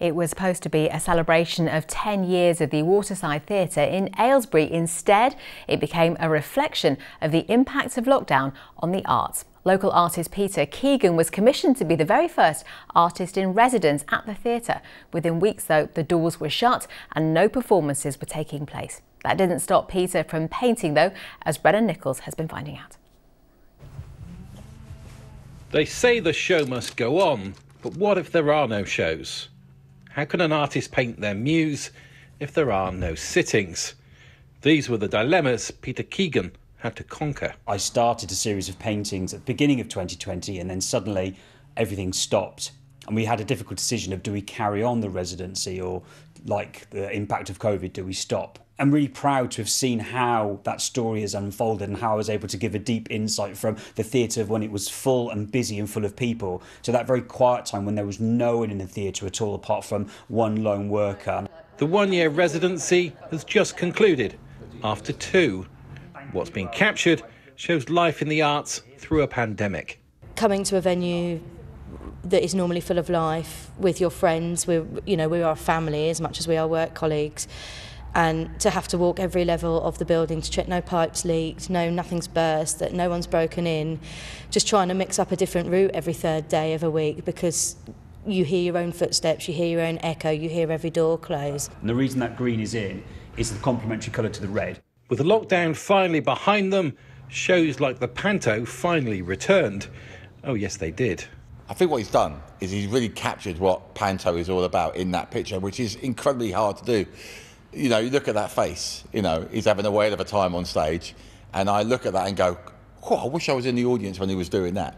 It was supposed to be a celebration of 10 years of the Waterside Theatre in Aylesbury. Instead, it became a reflection of the impact of lockdown on the arts. Local artist Peter Keegan was commissioned to be the very first artist in residence at the theatre. Within weeks, though, the doors were shut and no performances were taking place. That didn't stop Peter from painting, though, as Brennan Nichols has been finding out. They say the show must go on, but what if there are no shows? How can an artist paint their muse if there are no sittings? These were the dilemmas Peter Keegan had to conquer. I started a series of paintings at the beginning of 2020 and then suddenly everything stopped. And we had a difficult decision of do we carry on the residency or, like the impact of COVID, do we stop? I'm really proud to have seen how that story has unfolded and how I was able to give a deep insight from the theatre of when it was full and busy and full of people to that very quiet time when there was no one in the theatre at all apart from one lone worker. The one year residency has just concluded after two. What's been captured shows life in the arts through a pandemic. Coming to a venue that is normally full of life with your friends, we you know we are a family as much as we are work colleagues, and to have to walk every level of the building to check no pipes leaked, no nothing's burst, that no one's broken in, just trying to mix up a different route every third day of a week because you hear your own footsteps, you hear your own echo, you hear every door close. And the reason that green is in is the complementary colour to the red. With the lockdown finally behind them, shows like the Panto finally returned. Oh, yes, they did. I think what he's done is he's really captured what Panto is all about in that picture, which is incredibly hard to do. You know, you look at that face, you know, he's having a whale of a time on stage, and I look at that and go, oh, I wish I was in the audience when he was doing that.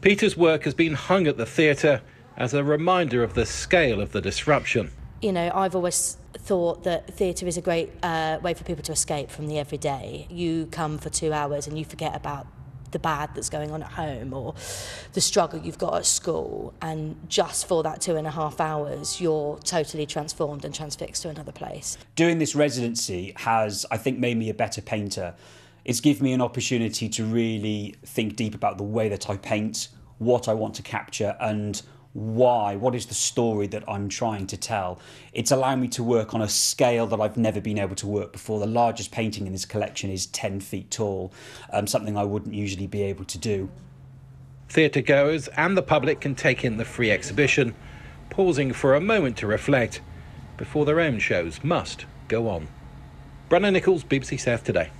Peter's work has been hung at the theatre as a reminder of the scale of the disruption you know, I've always thought that theatre is a great uh, way for people to escape from the everyday. You come for two hours and you forget about the bad that's going on at home or the struggle you've got at school and just for that two and a half hours you're totally transformed and transfixed to another place. Doing this residency has I think made me a better painter. It's given me an opportunity to really think deep about the way that I paint, what I want to capture and why, what is the story that I'm trying to tell. It's allowing me to work on a scale that I've never been able to work before. The largest painting in this collection is 10 feet tall, um, something I wouldn't usually be able to do. Theatre goers and the public can take in the free exhibition, pausing for a moment to reflect before their own shows must go on. Brennan Nichols, BBC South Today.